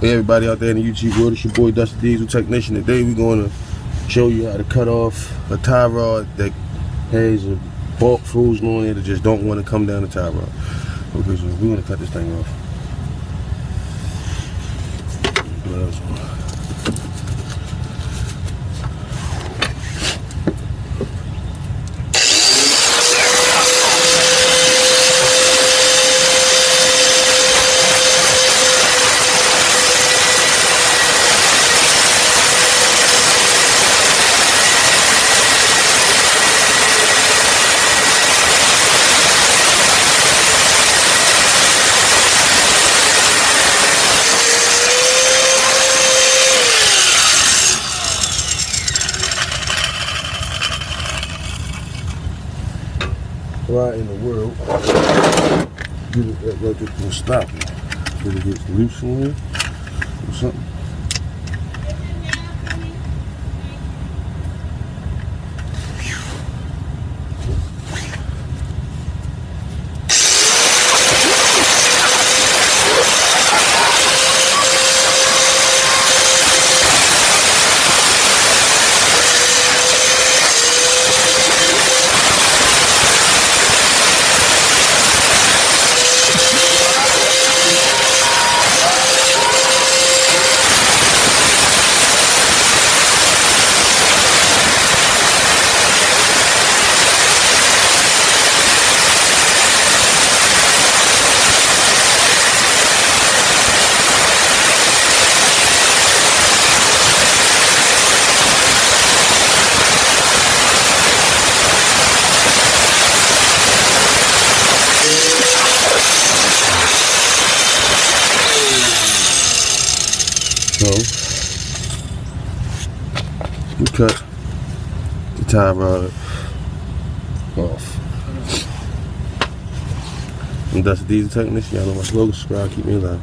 Hey everybody out there in the YouTube world, it's your boy Dusty Diesel Technician. Today we're going to show you how to cut off a tie rod that has a bulk frozen on it that just don't want to come down the tie rod. Okay, so we're going to cut this thing off. Why in the world did it that like it stop it? Did it get loose in here or something? We cut the tie rod off. I'm Dusty Diesel Technician. Y'all know my slogan. Subscribe, keep me alive.